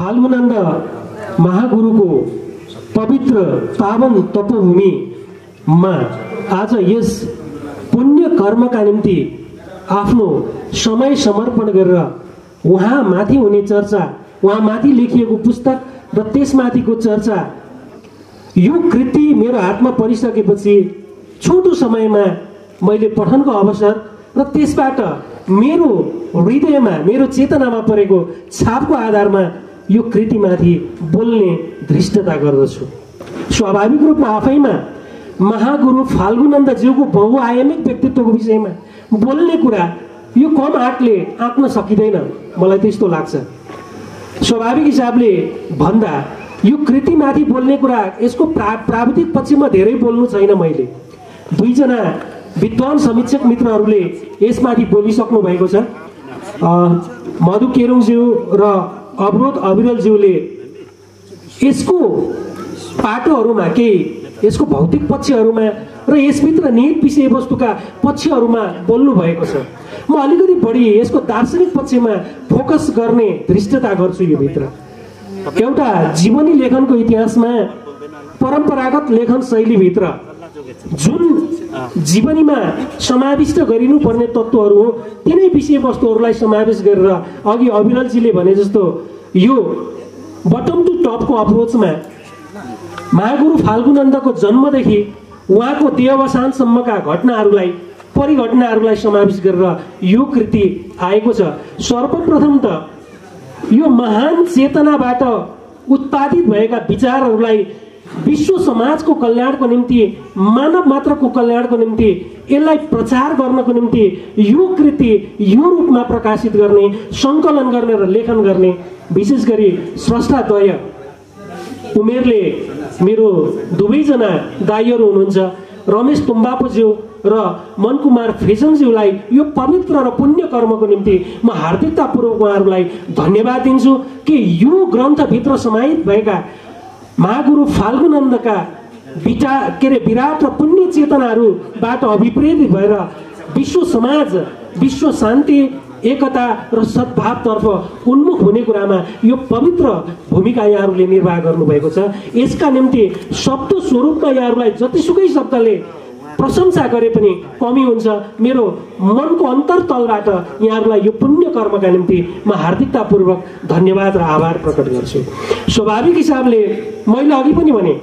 फाल्गुनन्द महागुरुको पवित्र पावन तपोभूमिमा आज यस पुण्य कर्मका निम्ति आफ्नो समय समर्पण गरेर उहाँमाथि हुने चर्चा उहाँमाथि लेखिएको पुस्तक र त्यसमाथिको चर्चा यो कृति मेरो हातमा परिसकेपछि छोटो समयमा मैले पठनको अवसर र त्यसबाट मेरो हृदयमा मेरो चेतनामा परेको छापको आधारमा यो कृतिमाथि बोल्ने धृष्टता गर्दछु। स्वाभाविक रूपमा आफैमा महागुरु फाल्गुनन्दज्यूको बहुआयामिक व्यक्तित्वको विषयमा बोल्ने कुरा यो कम आँटले आँक्न सकिँदैन। मलाई त्यस्तो लाग्छ। स्वाभाविक हिसाबले भन्दा यो कृतिमाथि बोल्ने कुरा यसको प्रा प्राविधिक पक्षमा धेरै बोल्नु छैन मैले। दुईजना विद्वान समीक्षक मित्रहरूले यसमाथि बोलिसक्नु भएको छ मधु केरुङज्यू र अवरोध अविरलज्यूले यसको पाटोहरूमा केही यसको भौतिक पक्षहरूमा र यसभित्र निहित विषयवस्तुका पक्षहरूमा बोल्नु भएको छ। म अलिकति बढी यसको दार्शनिक पक्षमा फोकस गर्ने धृष्टता गर्छु यो भित्र। एउटा जीवनी लेखनको इतिहासमा परम्परागत लेखन शैलीभित्र जुन जीवनीमा समाविष्ट गरिनुपर्ने तत्त्वहरू हो। तिनै विषयवस्तुहरूलाई समावेश गरेर अघि अविरलजीले भने जस्तो यो बटम टु टपको अप्रोचमा महागुरु फाल्गुनन्दको जन्मदेखि उहाँको देहावसानसम्मका घटनाहरूलाई परिघटनाहरूलाई समावेश गरेर यो कृति आएको छ। सर्वप्रथम त यो महान चेतनाबाट उत्पादित भएका विचारहरूलाई विश्व समाजको कल्याणको निम्ति मानव मात्रको कल्याणको निम्ति यसलाई प्रचार गर्नको निम्ति यो कृति यो रूपमा प्रकाशित गर्ने सङ्कलन गर्ने र लेखन गर्ने विशेष गरी स्रष्टाद्वय उमेरले मेरो दुवैजना दाईहरू हुनुहुन्छ रमेश तुम्बापोज्यू र मनकुमार फेसङज्यूलाई यो पवित्र र पुण्य कर्मको निम्ति म हार्दिकतापूर्वक उहाँहरूलाई धन्यवाद दिन्छु कि यो ग्रन्थभित्र समाहित भएका महागुरु फाल्गुनन्दका विटा के अरे विराट र पुण्य चेतनाहरूबाट अभिप्रेरित भएर विश्व समाज विश्व शान्ति एकता र सद्भावतर्फ उन्मुख हुने कुरामा यो पवित्र भूमिका यहाँहरूले निर्वाह गर्नुभएको छ। यसका निम्ति शब्द स्वरूपमा यहाँहरूलाई जतिसुकै शब्दले प्रशंसा गरे पनि कमी हुन्छ। मेरो मनको अन्तरतलबाट यहाँहरूलाई यो पुण्य कर्मका निम्ति म हार्दिकतापूर्वक धन्यवाद र आभार प्रकट गर्छु। स्वाभाविक हिसाबले मैले अघि पनि भने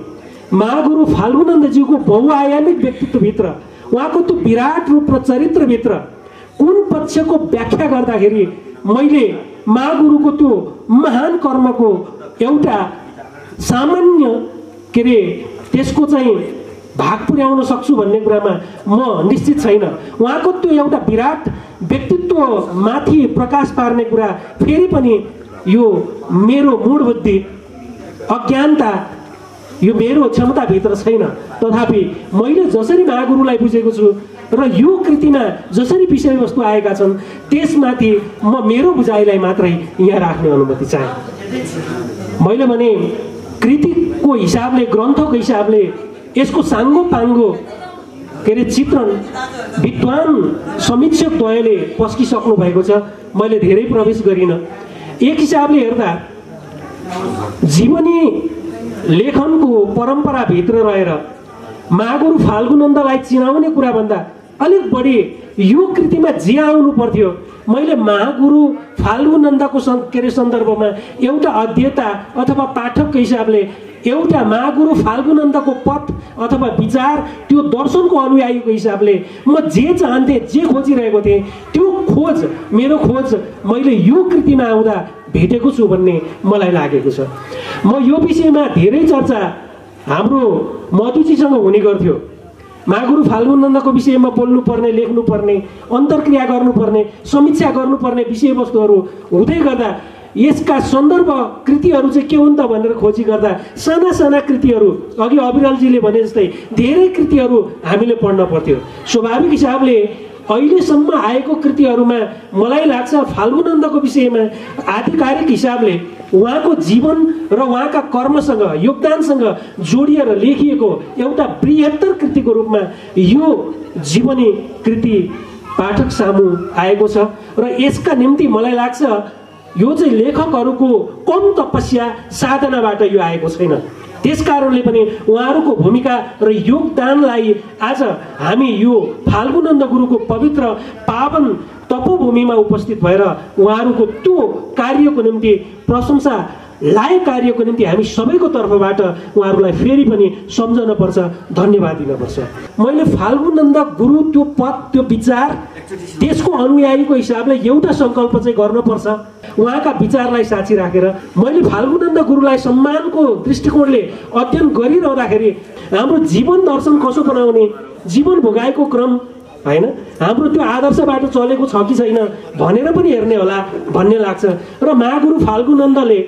महागुरु फाल्गुनन्दज्यूको बहुआयामिक व्यक्तित्वभित्र उहाँको त्यो विराट रूप र चरित्रभित्र कुन पक्षको व्याख्या गर्दाखेरि मैले महागुरुको त्यो महान कर्मको एउटा सामान्य के अरे त्यसको चाहिँ भाग पुर्याउन सक्छु भन्ने कुरामा म निश्चित छैन। उहाँको त्यो एउटा विराट व्यक्तित्वमाथि प्रकाश पार्ने कुरा फेरि पनि यो मेरो मूढ बुद्धि अज्ञानता यो मेरो क्षमताभित्र छैन। तथापि मैले जसरी महागुरुलाई बुझेको छु र यो कृतिमा जसरी विषयवस्तु आएका छन् त्यसमाथि म मेरो बुझाइलाई मात्रै यहाँ राख्ने अनुमति चाहे। मैले भने कृतिको हिसाबले ग्रन्थको हिसाबले यसको साङ्गो पाङ्गो के अरे चित्रण विद्वान समीक्षक द्वयले पस्किसक्नु भएको छ। मैले धेरै प्रवेश गरिनँ। एक हिसाबले हेर्दा जीवनी लेखनको परम्पराभित्र रहेर महागुरु फाल्गुनन्दलाई चिनाउने कुराभन्दा अलिक बढी यो कृतिमा जे आउनु पर्थ्यो। मैले महागुरु फाल्गुनन्दको के अरे सन्दर्भमा एउटा अध्येता अथवा पाठकको हिसाबले एउटा महागुरु फाल्गुनन्दको पथ अथवा विचार त्यो दर्शनको अनुयायीको हिसाबले म जे चाहन्थेँ जे खोजिरहेको थिएँ त्यो खोज मेरो खोज मैले यो कृतिमा आउँदा भेटेको छु भन्ने मलाई लागेको छ। म यो विषयमा धेरै चर्चा हाम्रो मधुजीसँग हुने गर्थ्यो। महागुरु फाल्गुनन्दको विषयमा बोल्नुपर्ने लेख्नुपर्ने अन्तर्क्रिया गर्नुपर्ने समीक्षा गर्नुपर्ने विषयवस्तुहरू हुँदै गर्दा यसका सन्दर्भ कृतिहरू चाहिँ के हुन् त भनेर खोजी गर्दा साना साना कृतिहरू अघि अविरलजीले भने जस्तै धेरै कृतिहरू हामीले पढ्न पर्थ्यो। स्वाभाविक हिसाबले अहिलेसम्म आएको कृतिहरूमा मलाई लाग्छ फाल्गुनन्दको विषयमा आधिकारिक हिसाबले उहाँको जीवन र उहाँका कर्मसँग योगदानसँग जोडिएर लेखिएको एउटा बृहत्तर कृतिको रूपमा यो जीवनी कृति पाठक सामु आएको छ र यसका निम्ति मलाई लाग्छ यो चाहिँ लेखकहरूको कम तपस्या साधनाबाट यो आएको छैन। त्यस कारणले पनि उहाँहरूको भूमिका र योगदानलाई आज हामी यो फाल्गुनन्द गुरुको पवित्र पावन तपोभूमिमा उपस्थित भएर उहाँहरूको त्यो कार्यको निम्ति प्रशंसा लायक कार्यको निम्ति हामी सबैको तर्फबाट उहाँहरूलाई फेरि पनि सम्झन पर्छ धन्यवाद दिनुपर्छ मैले फाल्गुनन्द गुरु त्यो पद त्यो विचार त्यसको अनुयायीको हिसाबले एउटा सङ्कल्प चाहिँ गर्नुपर्छ उहाँका विचारलाई साँची राखेर मैले फाल्गुनन्द गुरुलाई सम्मानको दृष्टिकोणले अध्ययन गरिरहँदाखेरि हाम्रो जीवन दर्शन कसो बनाउने जीवन भोगाएको क्रम होइन? हाम्रो त्यो आदर्शबाट चलेको छ कि छैन भनेर पनि हेर्ने होला भन्ने लाग्छ। र महागुरु फाल्गुनन्दले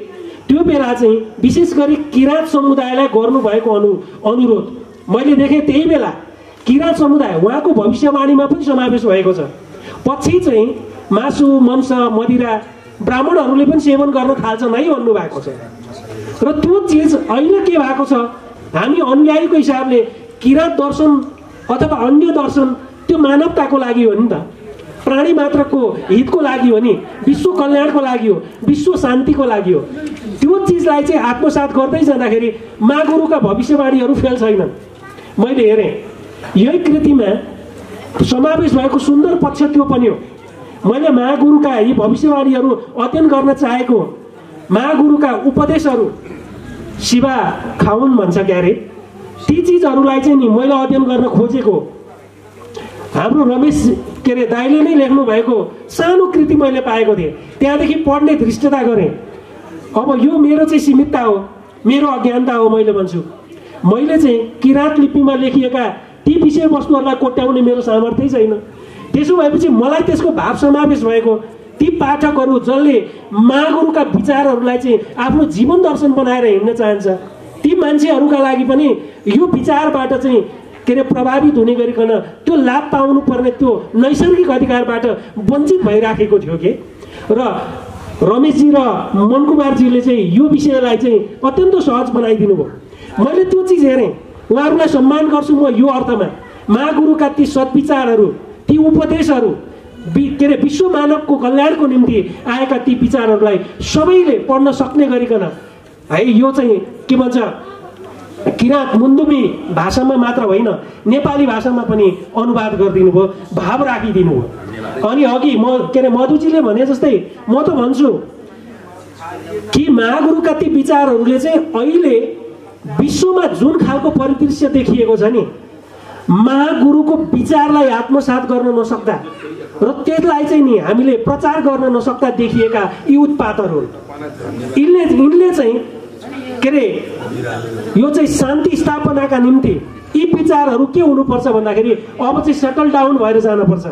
त्यो बेला चाहिँ विशेष गरी किराँत समुदायलाई गर्नुभएको अनु अनुरोध। मैले देखेँ त्यही बेला किराँत समुदाय उहाँको भविष्यवाणीमा पनि समावेश भएको छ। पछि चाहिँ मासु मंस मदिरा ब्राह्मणहरूले पनि सेवन गर्न थाल्छन् है भन्नुभएको छ। र त्यो चिज अहिले के भएको छ हामी अनुयायीको हिसाबले किराँत दर्शन अथवा अन्य दर्शन त्यो मानवताको लागि हो नि त। प्राणी मात्रको हितको लागि हो नि विश्व कल्याणको लागि हो विश्व शान्तिको लागि हो त्यो चिजलाई चाहिँ आत्मसात गर्दै जाँदाखेरि मागुरुका भविष्यवाणीहरू फेल छैनन् मैले हेरेँ यही कृतिमा समावेश भएको सुन्दर पक्ष त्यो पनि हो मैले महागुरुका यी भविष्यवाणीहरू अध्ययन गर्न चाहेको महागुरुका उपदेशहरू शिवा खाउन् भन्छ क्यारे ती चिजहरूलाई चाहिँ नि मैले अध्ययन गर्न खोजेको हाम्रो रमेश के अरे दाइले नै लेख्नु भएको सानो कृति मैले पाएको थिएँ। त्यहाँदेखि पढ्ने धृष्टता गरेँ। अब यो मेरो चाहिँ सीमितता हो मेरो अज्ञानता हो मैले भन्छु। मैले चाहिँ किराँत लिपिमा लेखिएका ती विषयवस्तुहरूलाई कोट्याउने मेरो सामर्थ्य छैन। त्यसो भएपछि मलाई त्यसको भाव समावेश भएको ती पाठकहरू जसले मागुरुका विचारहरूलाई चाहिँ आफ्नो जीवन दर्शन बनाएर हिँड्न चाहन्छ ती मान्छेहरूका लागि पनि यो विचारबाट चाहिँ के अरे प्रभावित हुने गरिकन त्यो लाभ पाउनु पर्ने त्यो नैसर्गिक अधिकारबाट वञ्चित भइराखेको थियो कि? र रमेशजी र मनकुमारजीले चाहिँ यो विषयलाई चाहिँ अत्यन्त सहज बनाइदिनु भयो मैले त्यो चिज हेरेँ। उहाँहरूलाई सम्मान गर्छु म यो अर्थमा। महागुरुका ती सद्विचारहरू ती उपदेशहरू के अरे विश्व मानवको कल्याणको निम्ति आएका ती विचारहरूलाई सबैले पढ्न सक्ने गरिकन है यो चाहिँ के भन्छ किराँत मुन्दुमी भाषामा मात्र होइन नेपाली भाषामा पनि अनुवाद गरिदिनु भयो भाव राखिदिनु भयो। अनि अघि म के अरे मधुजीले भने जस्तै म त भन्छु कि महागुरुका ती विचारहरूले चाहिँ अहिले विश्वमा जुन खालको परिदृश्य देखिएको छ नि महागुरुको विचारलाई आत्मसात गर्न नसक्दा र त्यसलाई चाहिँ नि हामीले प्रचार गर्न नसक्दा देखिएका यी उत्पादहरू यिनले यिनले चाहिँ के अरे यो चाहिँ शान्ति स्थापनाका निम्ति यी विचारहरू के हुनुपर्छ भन्दाखेरि अब चाहिँ सेटल डाउन भएर जानुपर्छ।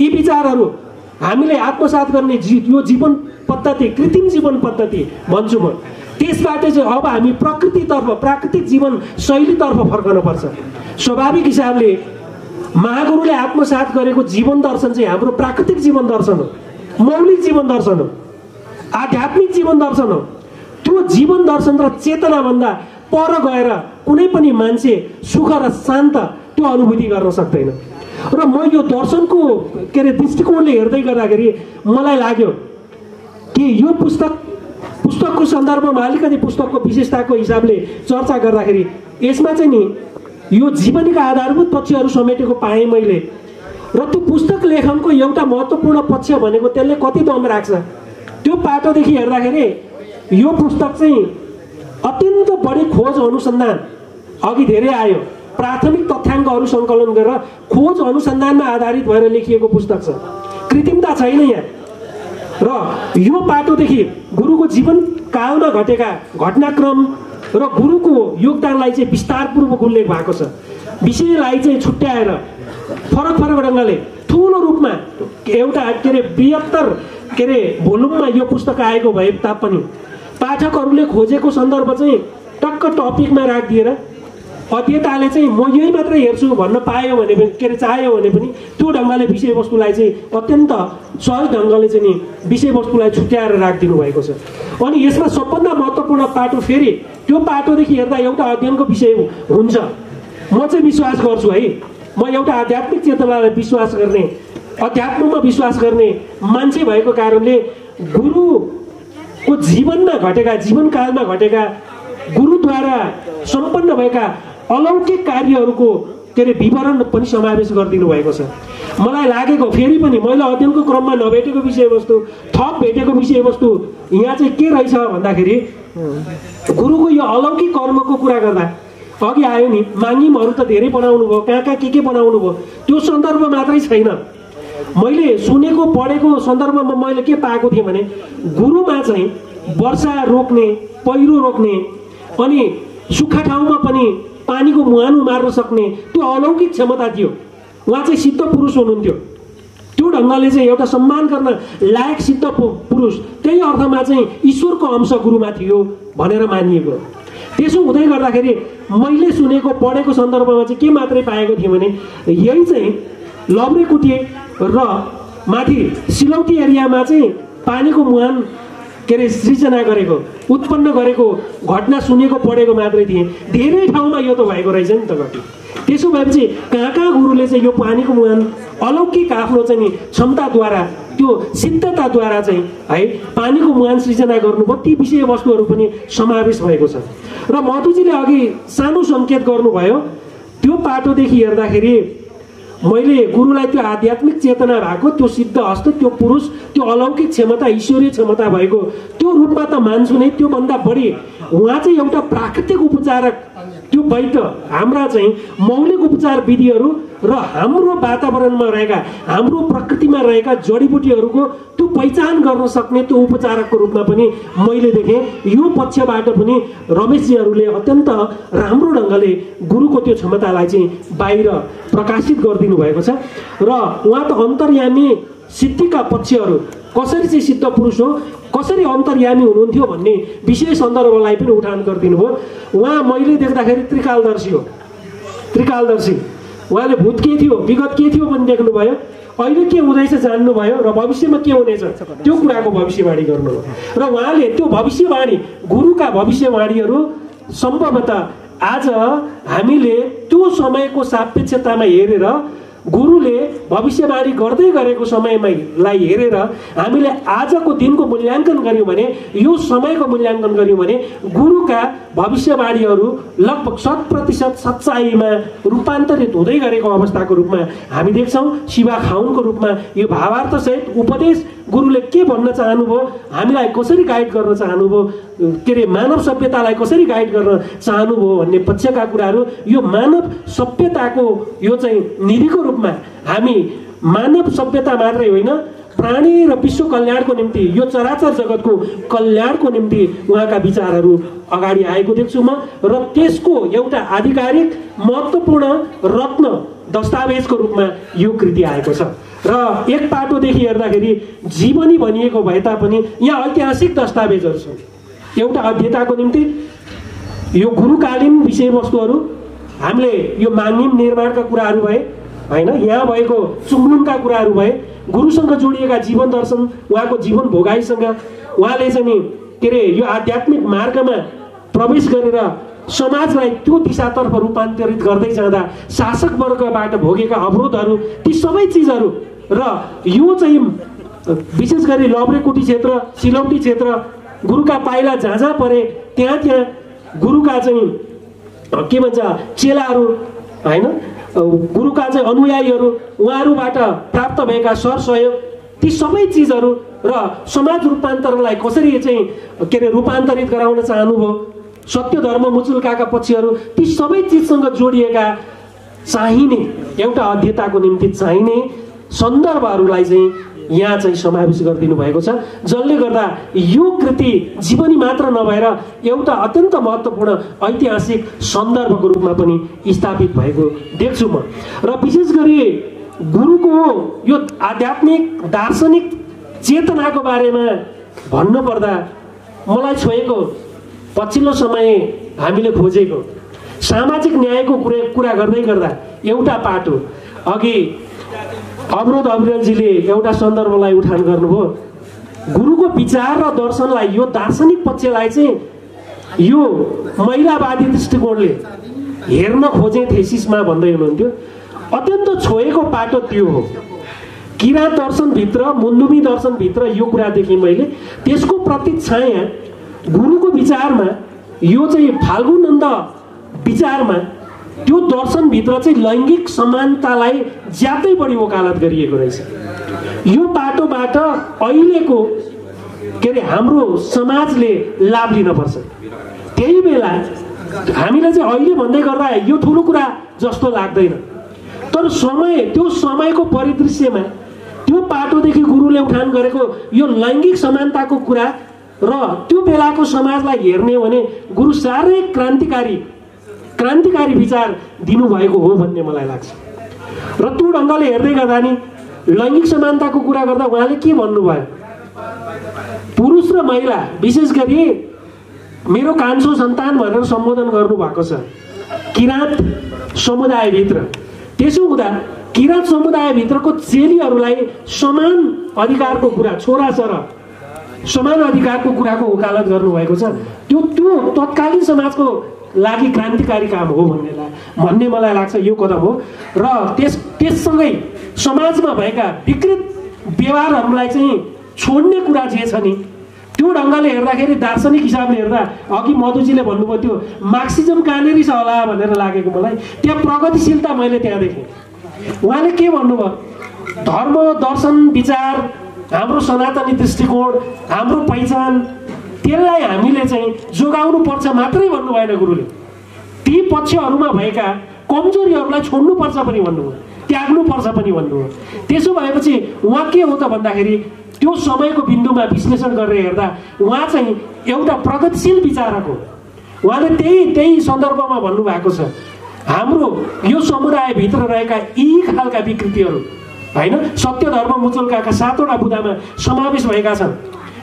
यी विचारहरू हामीले आत्मसात गर्ने जी यो जीवन पद्धति कृत्रिम जीवन पद्धति भन्छु म। त्यसबाट चाहिँ अब हामी प्रकृतितर्फ प्राकृतिक जीवन शैलीतर्फ फर्कन पर्छ स्वाभाविक हिसाबले महागुरुले आत्मसात गरेको जीवन दर्शन चाहिँ हाम्रो प्राकृतिक जीवन दर्शन हो मौलिक जीवन दर्शन हो आध्यात्मिक जीवन दर्शन हो। त्यो जीवन दर्शन र चेतनाभन्दा पर गएर कुनै पनि मान्छे सुख र शान्त त्यो अनुभूति गर्न सक्दैन। र म यो दर्शनको के अरे दृष्टिकोणले हेर्दै गर्दाखेरि मलाई लाग्यो कि यो पुस्तक पुस्तकको सन्दर्भमा अलिकति पुस्तकको विशेषताको हिसाबले चर्चा गर्दाखेरि यसमा चाहिँ नि यो जीवनीका आधारभूत पक्षहरू समेटेको पाएँ मैले। र त्यो पुस्तक लेखनको एउटा महत्त्वपूर्ण पक्ष भनेको त्यसले कति दम राख्छ? त्यो पाटोदेखि हेर्दाखेरि यो पुस्तक चाहिँ अत्यन्त बढी खोज अनुसन्धान अघि धेरै आयो। प्राथमिक तथ्याङ्कहरू सङ्कलन गरेर खोज अनुसन्धानमा आधारित भएर लेखिएको पुस्तक छ। कृत्रिमता छैन यहाँ। र यो पाटोदेखि गुरुको जीवन कालमा घटेका घटनाक्रम र गुरुको योगदानलाई चाहिँ विस्तारपूर्वक उल्लेख भएको छ। विषयलाई चाहिँ छुट्याएर फरक फरक ढङ्गले ठुलो रूपमा एउटा के अरे बृहत्तर के अरे भोलुममा यो पुस्तक आएको भए तापनि पाठकहरूले खोजेको सन्दर्भ चाहिँ टक्क टपिकमा राखिदिएर अध्येताले चाहिँ म यही मात्रै हेर्छु भन्न पायो भने पनि के अरे चाह्यो भने पनि त्यो ढङ्गले विषयवस्तुलाई चाहिँ अत्यन्त सहज ढङ्गले चाहिँ नि विषयवस्तुलाई छुट्याएर राखिदिनु भएको छ। अनि यसमा सबभन्दा महत्त्वपूर्ण पाटो फेरि त्यो पाटोदेखि हेर्दा एउटा अध्ययनको विषय हुन्छ। म चाहिँ विश्वास गर्छु है म एउटा आध्यात्मिक चेतनालाई विश्वास गर्ने अध्यात्ममा विश्वास गर्ने मान्छे भएको कारणले गुरु को जीवनमा घटेका जीवनकालमा घटेका गुरुद्वारा सम्पन्न भएका अलौकिक कार्यहरूको के अरे विवरण पनि समावेश गरिदिनु भएको छ। मलाई लागेको फेरि पनि मैले अध्ययनको क्रममा नभेटेको विषयवस्तु थप भेटेको विषयवस्तु यहाँ चाहिँ के रहेछ भन्दाखेरि गुरुको यो अलौकिक कर्मको कुरा गर्दा अघि आयो नि माङ्गिमहरू त धेरै बनाउनु भयो कहाँ कहाँ के के बनाउनु भयो त्यो सन्दर्भ मात्रै छैन। मैले सुनेको पढेको सन्दर्भमा मैले के पाएको थिएँ भने गुरुमा चाहिँ वर्षा रोक्ने पहिरो रोक्ने अनि सुक्खा ठाउँमा पनि पानीको मुहान मार्न सक्ने त्यो अलौकिक क्षमता थियो। उहाँ चाहिँ सिद्ध पुरुष हुनुहुन्थ्यो। त्यो ढङ्गले चाहिँ एउटा सम्मान गर्न लायक सिद्ध पुरुष त्यही अर्थमा चाहिँ ईश्वरको अंश गुरुमा थियो भनेर मानिएको। त्यसो हुँदै गर्दाखेरि मैले सुनेको पढेको सन्दर्भमा चाहिँ के मात्रै पाएको थिएँ भने यही चाहिँ लब्रेकुटे र माथि सिलौटी एरियामा चाहिँ पानीको मुहान के अरे सृजना गरेको उत्पन्न गरेको घटना सुनेको पढेको मात्रै थिएँ। धेरै ठाउँमा यो त भएको रहेछ नि त घटी त्यसो भएपछि कहाँ कहाँ गुरुले चाहिँ यो पानीको मुहान अलौकिक आफ्नो चाहिँ नि क्षमताद्वारा त्यो सिद्धताद्वारा चाहिँ है पानीको मुहान सृजना गर्नुभयो ती विषयवस्तुहरू पनि समावेश भएको छ। र मधुजीले अघि सानो सङ्केत गर्नुभयो त्यो पाटोदेखि हेर्दाखेरि मैले गुरुलाई त्यो आध्यात्मिक चेतना भएको त्यो सिद्ध हस्त त्यो पुरुष त्यो अलौकिक क्षमता ईश्वरीय क्षमता भएको त्यो रूपमा त मान्छु नै त्योभन्दा बढी उहाँ चाहिँ एउटा प्राकृतिक उपचारक। त्यो वैद्य हाम्रा चाहिँ मौलिक उपचार विधिहरू र हाम्रो वातावरणमा रहेका हाम्रो प्रकृतिमा रहेका जडीबुटीहरूको त्यो पहिचान गर्न सक्ने त्यो उपचारकको रूपमा पनि मैले देखेँ। यो पक्षबाट पनि रमेशजीहरूले अत्यन्त राम्रो ढङ्गले गुरुको त्यो क्षमतालाई चाहिँ बाहिर प्रकाशित गरिदिनु भएको छ। र उहाँ त अन्तर्यामी सिद्धिका पक्षहरू। कसरी चाहिँ सिद्ध पुरुष हो? कसरी अन्तर्यामी हुनुहुन्थ्यो भन्ने विषय सन्दर्भलाई पनि उठान गरिदिनु भयो उहाँ मैले देख्दाखेरि त्रिकालदर्शी हो। त्रिकालदर्शी। उहाँले भूत के थियो विगत के थियो भने देख्नुभयो। अहिले के हुँदैछ जान्नुभयो र भविष्यमा के हुनेछ त्यो कुराको भविष्यवाणी गर्नुभयो। र उहाँले त्यो भविष्यवाणी गुरुका भविष्यवाणीहरू सम्भवतः आज हामीले त्यो समयको सापेक्षतामा हेरेर गुरुले भविष्यवाणी गर्दै गरेको समयमालाई हेरेर हामीले आजको दिनको मूल्याङ्कन गऱ्यौँ भने यो समयको मूल्याङ्कन गऱ्यौँ भने गुरुका भविष्यवाणीहरू लगभग शत प्रतिशत सच्चाइमा रूपान्तरित हुँदै गरेको अवस्थाको रूपमा हामी देख्छौँ। शिवा खाउनको रूपमा यो भावार्थसहित उपदेश गुरुले के भन्न चाहनुभयो? हामीलाई कसरी गाइड गर्न चाहनुभयो? के अरे मानव सभ्यतालाई कसरी गाइड गर्न चाहनुभयो भन्ने पक्षका कुराहरू यो मानव सभ्यताको यो चाहिँ निधिको रूपमा हामी मानव सभ्यता मात्रै होइन प्राणी र विश्व कल्याणको निम्ति यो चराचर जगतको कल्याणको निम्ति उहाँका विचारहरू अगाडि आएको देख्छु म र त्यसको एउटा आधिकारिक महत्त्वपूर्ण रत्न दस्तावेजको रूपमा यो कृति आएको छ। र एक पाटोदेखि हेर्दाखेरि जीवनी भनिएको भए तापनि यहाँ ऐतिहासिक दस्तावेजहरू छन्। एउटा अध्ययताको निम्ति यो गुरुकालीन विषयवस्तुहरू हामीले यो माङ्गिम निर्माणका कुराहरू भए होइन यहाँ भएको चुम्बुनका कुराहरू भए गुरुसँग जोडिएका जीवन दर्शन उहाँको जीवन भोगाइसँग उहाँले चाहिँ नि के अरे यो आध्यात्मिक मार्गमा प्रवेश गरेर समाजलाई त्यो दिशातर्फ रूपान्तरित गर्दै जाँदा शासक वर्गबाट भोगेका अवरोधहरू ती सबै चिजहरू र यो चाहिँ विशेष गरी लब्रेकोटी क्षेत्र सिलौटी क्षेत्र गुरुका पाइला जहाँ जहाँ परे त्यहाँ त्यहाँ गुरुका चाहिँ के भन्छ चेलाहरू होइन? गुरुका चाहिँ अनुयायीहरू उहाँहरूबाट प्राप्त भएका सर सहयोग ती सबै चिजहरू र समाज रूपान्तरणलाई कसरी चाहिँ के अरे रूपान्तरित गराउन चाहनुभयो? सत्य धर्म मुचुल्काका पक्षहरू ती सबै चिजसँग जोडिएका चाहिने एउटा अध्यताको निम्ति चाहिने सन्दर्भहरूलाई चाहिँ यहाँ चाहिँ समावेश गरिदिनु भएको छ जसले गर्दा यो कृति जीवनी मात्र नभएर एउटा अत्यन्त महत्त्वपूर्ण ऐतिहासिक सन्दर्भको रूपमा पनि स्थापित भएको देख्छु म। र विशेष गरी गुरुको यो आध्यात्मिक दार्शनिक चेतनाको बारेमा भन्नुपर्दा मलाई छोएको पछिल्लो समय हामीले खोजेको। सामाजिक न्यायको कुरा कुरा गर्दै गर्दा एउटा पाटो अघि अवरोध अविरलजीले एउटा सन्दर्भलाई उठान गर्नुभयो। गुरुको विचार र दर्शनलाई यो दार्शनिक पक्षलाई चाहिँ यो महिलावादी दृष्टिकोणले हेर्न खोजे थेसिसमा भन्दै हुनुहुन्थ्यो। अत्यन्त छोएको पाटो त्यो हो। किराँत दर्शनभित्र मुन्दुमी दर्शनभित्र यो कुरा देखेँ मैले। त्यसको प्रति गुरुको विचारमा यो चाहिँ फाल्गुनन्द विचारमा त्यो दर्शनभित्र चाहिँ लैङ्गिक समानतालाई ज्यादै बढी वकालत गरिएको रहेछ। यो बाटोबाट अहिलेको के अरे हाम्रो समाजले लाभ लिनपर्छ। त्यही बेला हामीलाई चाहिँ अहिले भन्दै गर्दा यो ठुलो कुरा जस्तो लाग्दैन। तर समय त्यो समयको परिदृश्यमा त्यो पाटोदेखि गुरुले उठान गरेको यो लैङ्गिक समानताको कुरा र त्यो बेलाको समाजलाई हेर्ने हो भने गुरु साह्रै क्रान्तिकारी क्रान्तिकारी विचार दिनुभएको हो भन्ने मलाई लाग्छ। र त्यो ढङ्गले हेर्दै गर्दा नि लैङ्गिक समानताको कुरा गर्दा उहाँले के भन्नुभयो? पुरुष र महिला विशेष गरी मेरो कान्छो सन्तान भनेर सम्बोधन गर्नुभएको छ। किराँत समुदायभित्र। त्यसो हुँदा किराँत समुदायभित्रको चेलीहरूलाई समान अधिकारको कुरा छोरा छोरा समान अधिकारको कुराको वकालत गर्नुभएको छ। त्यो त्यो तत्कालीन समाजको लागि क्रान्तिकारी काम हो भन्ने भन्ने मलाई लाग्छ यो कदम हो। र त्यस त्यससँगै समाजमा भएका विकृत व्यवहारहरूलाई चाहिँ छोड्ने कुरा जे छ नि त्यो ढङ्गले हेर्दाखेरि दार्शनिक हिसाबले हेर्दा अघि मधुजीले भन्नुभयो त्यो मार्क्सिजम कहाँनिर छ होला भनेर लागेको मलाई। त्यहाँ प्रगतिशीलता मैले त्यहाँ देखेँ। उहाँले के भन्नुभयो धर्म दर्शन विचार हाम्रो सनातनी दृष्टिकोण हाम्रो पहिचान त्यसलाई हामीले चाहिँ जोगाउनु पर्छ मात्रै भन्नु भएन गुरुले। ती पक्षहरूमा भएका कमजोरीहरूलाई छोड्नुपर्छ पनि भन्नुभयो त्याग्नुपर्छ पनि भन्नुभयो त्यसो भएपछि उहाँ के हो त भन्दाखेरि त्यो समयको बिन्दुमा विश्लेषण गरेर हेर्दा उहाँ चाहिँ एउटा प्रगतिशील विचारक हो। उहाँले त्यही त्यही सन्दर्भमा भन्नुभएको छ हाम्रो यो समुदायभित्र रहेका यी खालका विकृतिहरू होइन? सत्य धर्म मुचुल्काका सातवटा बुदामा समावेश भएका छन्।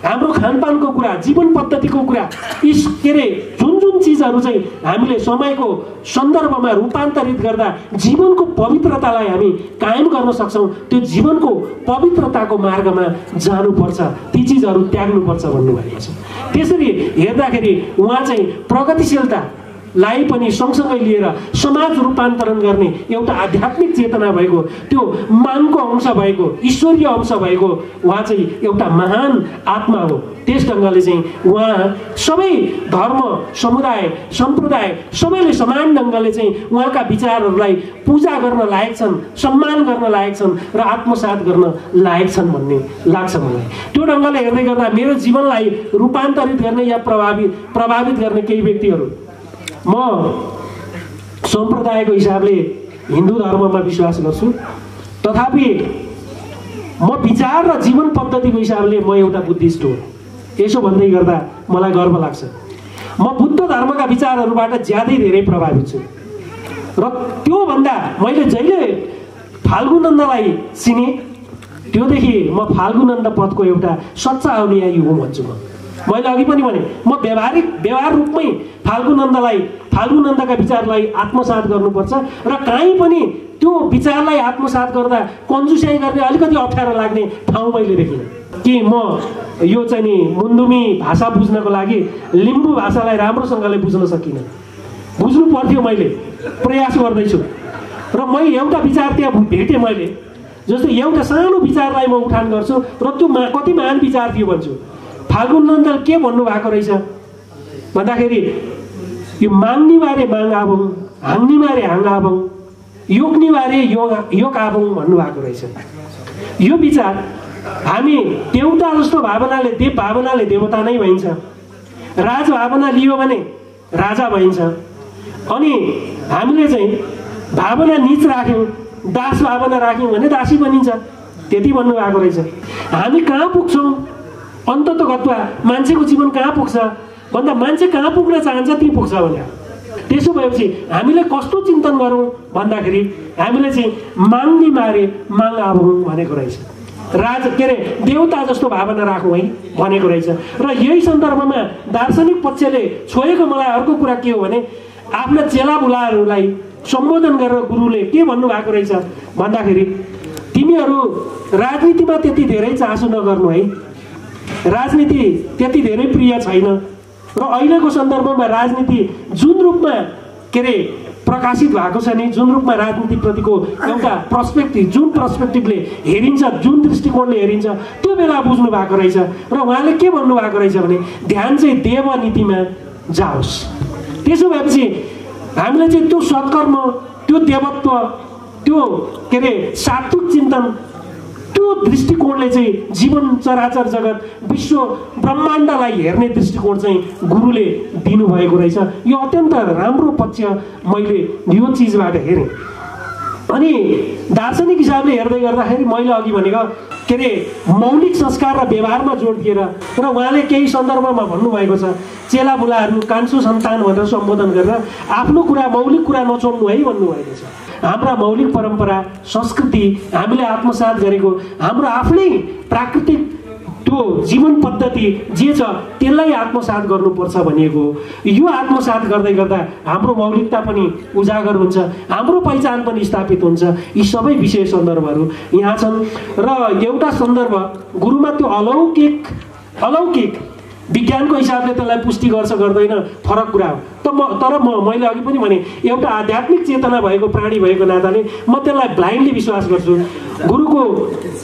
हाम्रो खानपानको कुरा जीवन पद्धतिको कुरा यस के अरे जुन जुन चिजहरू चाहिँ हामीले समयको सन्दर्भमा रूपान्तरित गर्दा जीवनको पवित्रतालाई हामी कायम गर्न सक्छौँ त्यो जीवनको पवित्रताको मार्गमा जानुपर्छ ती चिजहरू त्याग्नुपर्छ भन्नुभएको छ। त्यसरी हेर्दाखेरि उहाँ चाहिँ प्रगतिशीलता लाई पनि सँगसँगै लिएर समाज रूपान्तरण गर्ने एउटा आध्यात्मिक चेतना भएको त्यो मानको अंश भएको ईश्वरीय अंश भएको उहाँ चाहिँ एउटा महान आत्मा हो। त्यस ढङ्गले चाहिँ उहाँ सबै धर्म समुदाय सम्प्रदाय सबैले समान ढङ्गले चाहिँ उहाँका विचारहरूलाई पूजा गर्न लायक छन् सम्मान गर्न लायक छन् र आत्मसात गर्न लायक छन् भन्ने लाग्छ मलाई। त्यो ढङ्गले हेर्दै गर्दा मेरो जीवनलाई रूपान्तरित गर्ने या प्रभावित प्रभावित गर्ने केही व्यक्तिहरू म सम्प्रदायको हिसाबले हिन्दू धर्ममा विश्वास गर्छु। तथापि म विचार र जीवन पद्धतिको हिसाबले म एउटा बुद्धिस्ट हो। यसो भन्दै गर्दा मलाई गर्व लाग्छ। म बुद्ध धर्मका विचारहरूबाट ज्यादै धेरै प्रभावित छु। र त्योभन्दा मैले जहिले फाल्गुनन्दलाई चिने त्योदेखि म फाल्गुनन्द पदको एउटा सच्चा अनुयायी हो भन्छु म। मैले अघि पनि भने म व्यवहारिक व्यवहार रूपमै फाल्गुनन्दलाई फाल्गुनन्दका विचारलाई आत्मसात गर्नुपर्छ र काहीँ पनि त्यो विचारलाई आत्मसात गर्दा कन्जुस्याइ गर्ने अलिकति अप्ठ्यारो लाग्ने ठाउँ मैले देखिनँ। कि म यो चाहिँ नि मुन्दुमी भाषा बुझ्नको लागि लिम्बू भाषालाई राम्रोसँगले बुझ्न सकिनँ। बुझ्नु पर्थ्यो मैले प्रयास गर्दैछु। र म एउटा विचार त्यहाँ भेटेँ मैले जस्तो एउटा सानो विचारलाई म उठान गर्छु र त्यो मा कति महान विचार थियो भन्छु। फाल्गुन नन्दल के भन्नुभएको रहेछ? भन्दाखेरि यो माग्नेबारे माग आबौँ हाङ्नेबारे हाङ आबौँ योग्नेबारे योग योग आबौँ भन्नुभएको रहेछ। यो विचार हामी देउता जस्तो भावनाले देव भावनाले देवता नै भइन्छ। राज भावना लियो भने राजा भइन्छ। अनि हामीले चाहिँ भावना निच राख्यौँ दास भावना राख्यौँ भने दासी बनिन्छ। त्यति भन्नुभएको रहेछ। हामी कहाँ पुग्छौँ? अन्तत गत्वा मान्छेको जीवन कहाँ पुग्छ? भन्दा मान्छे कहाँ पुग्न चाहन्छ त्यहीँ पुग्छ भने। त्यसो भएपछि हामीले कस्तो चिन्तन गरौँ भन्दाखेरि हामीले चाहिँ माग्ने मारे माग आबौँ भनेको रहेछ। राज के अरे देवता जस्तो भावना राखौँ है भनेको रहेछ। र यही सन्दर्भमा दार्शनिक पक्षले छोएको मलाई अर्को कुरा के हो भने आफ्ना चेला बुलाहरूलाई सम्बोधन गरेर गुरुले के भन्नुभएको रहेछ भन्दाखेरि तिमीहरू राजनीतिमा त्यति धेरै चासो नगर्नु है। राजनीति त्यति धेरै प्रिय छैन। र अहिलेको सन्दर्भमा राजनीति जुन रूपमा के अरे प्रकाशित भएको छ नि जुन रूपमा राजनीतिप्रतिको एउटा पर्सपेक्टिभ जुन पर्सपेक्टिभले हेरिन्छ जुन दृष्टिकोणले हेरिन्छ त्यो बेला बुझ्नु भएको रहेछ। र उहाँले के भन्नुभएको रहेछ भने ध्यान चाहिँ देव नीतिमा जाओस्। त्यसो भएपछि हामीले चाहिँ त्यो सत्कर्म त्यो देवत्व त्यो के अरे सात्विक चिन्तन त्यो दृष्टिकोणले चाहिँ जीवन चराचर जगत विश्व ब्रह्माण्डलाई हेर्ने दृष्टिकोण चाहिँ गुरुले दिनुभएको रहेछ। यो अत्यन्त राम्रो पक्ष मैले यो चिजबाट हेरेँ। अनि दार्शनिक हिसाबले हेर्दै गर्दाखेरि मैले अघि भनेको के अरे मौलिक संस्कार र व्यवहारमा जोड दिएर र उहाँले केही सन्दर्भमा भन्नुभएको छ चेला बुलाहरू कान्सु सन्तान भनेर सम्बोधन गरेर आफ्नो कुरा मौलिक कुरा नचोड्नु है भन्नुभएको छ। हाम्रा मौलिक परम्परा संस्कृति हामीले आत्मसात गरेको हाम्रो आफ्नै प्राकृतिक त्यो जीवन पद्धति जे छ त्यसलाई आत्मसात गर्नुपर्छ भनिएको यो आत्मसात गर्दै गर्दा हाम्रो मौलिकता पनि उजागर हुन्छ हाम्रो पहिचान पनि स्थापित हुन्छ। यी सबै विषय सन्दर्भहरू यहाँ छन्। र एउटा सन्दर्भ गुरुमा त्यो अलौकिक अलौकिक विज्ञानको हिसाबले त्यसलाई पुष्टि गर्छ गर्दैन फरक कुरा हो। त म तर म मैले अघि पनि भने एउटा आध्यात्मिक चेतना भएको प्राणी भएको नाताले म त्यसलाई ब्लाइन्डली विश्वास गर्छु। गुरुको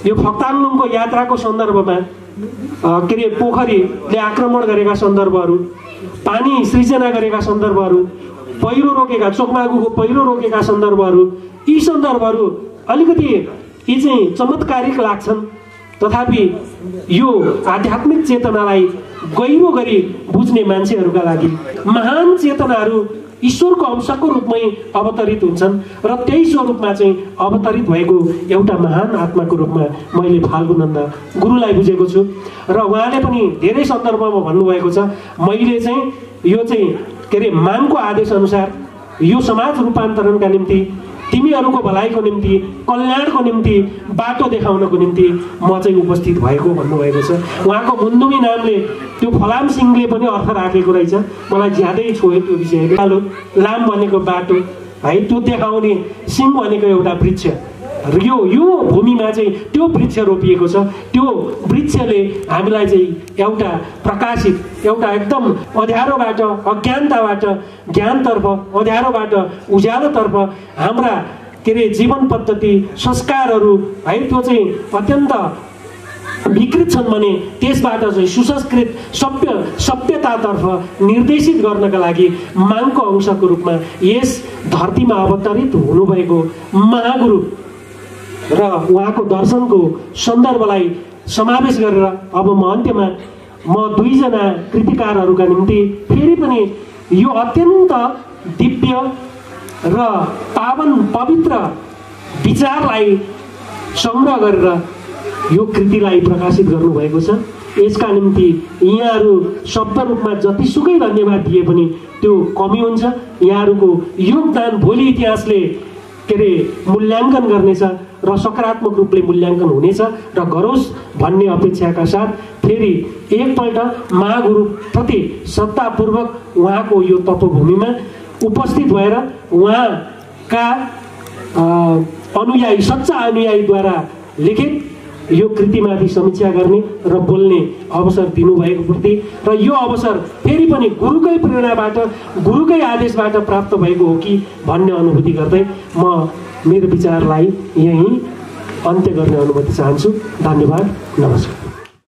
यो फक्ताङलुङको यात्राको सन्दर्भमा के अरे पोखरीले आक्रमण गरेका सन्दर्भहरू पानी सृजना गरेका सन्दर्भहरू पहिरो रोकेका चोकमागुको पहिरो रोकेका सन्दर्भहरू यी सन्दर्भहरू अलिकति यी चाहिँ चमत्कारिक लाग्छन्। तथापि यो आध्यात्मिक चेतनालाई गहिरो गरी बुझ्ने मान्छेहरूका लागि महान चेतनाहरू ईश्वरको अंशको रूपमै अवतरित हुन्छन् र त्यही स्वरूपमा चाहिँ अवतरित भएको एउटा महान आत्माको रूपमा मैले फाल्गुनन्द गुरुलाई बुझेको छु। र उहाँले पनि धेरै सन्दर्भमा भन्नुभएको छ मैले चाहिँ यो चाहिँ के अरे मानको आदेशअनुसार यो समाज रूपान्तरणका निम्ति तिमीहरूको भलाइको निम्ति कल्याणको निम्ति बाटो देखाउनको निम्ति म चाहिँ उपस्थित भएको भन्नुभएको छ। उहाँको मुन्दुमी नामले त्यो फलाम सिंहले पनि अर्थ राखेको रहेछ। मलाई ज्यादै छोयो त्यो विषय। लाम भनेको बाटो है त्यो देखाउने सिंह भनेको एउटा वृक्ष। यो यो भूमिमा चाहिँ त्यो वृक्ष रोपिएको छ। त्यो वृक्षले हामीलाई चाहिँ एउटा प्रकाशित एउटा एकदम अँध्यारोबाट अज्ञानताबाट ज्ञानतर्फ अँध्यारोबाट उज्यालोतर्फ हाम्रा के अरे जीवन पद्धति संस्कारहरू है त्यो चाहिँ अत्यन्त विकृत छन् भने त्यसबाट चाहिँ सुसंस्कृत सभ्य सभ्यतातर्फ निर्देशित गर्नका लागि माङको अंशको रूपमा यस धरतीमा अवतरित हुनुभएको महागुरु र उहाँको दर्शनको सन्दर्भलाई समावेश गरेर अब म अन्त्यमा म दुईजना कृतिकारहरूका निम्ति फेरि पनि यो अत्यन्त दिव्य र पावन पवित्र विचारलाई सङ्ग्रह गरेर यो कृतिलाई प्रकाशित गर्नुभएको छ। यसका निम्ति यहाँहरू शब्द रूपमा जतिसुकै धन्यवाद दिए पनि त्यो कमी हुन्छ। यहाँहरूको योगदान भोलि इतिहासले के अरे मूल्याङ्कन गर्नेछ। र सकारात्मक रूपले मूल्याङ्कन हुनेछ र गरोस् भन्ने अपेक्षाका साथ फेरि एकपल्ट महागुरुप्रति श्रद्धापूर्वक उहाँको यो तपोभूमिमा उपस्थित भएर उहाँका अनुयायी सच्चा अनुयायीद्वारा लिखित यो कृतिमाथि समीक्षा गर्ने र बोल्ने अवसर दिनुभएको प्रति र यो अवसर फेरि पनि गुरुकै प्रेरणाबाट गुरुकै आदेशबाट प्राप्त भएको हो कि भन्ने अनुभूति गर्दै म मेरो विचारलाई यहीँ अन्त्य गर्ने अनुमति चाहन्छु। धन्यवाद। नमस्कार।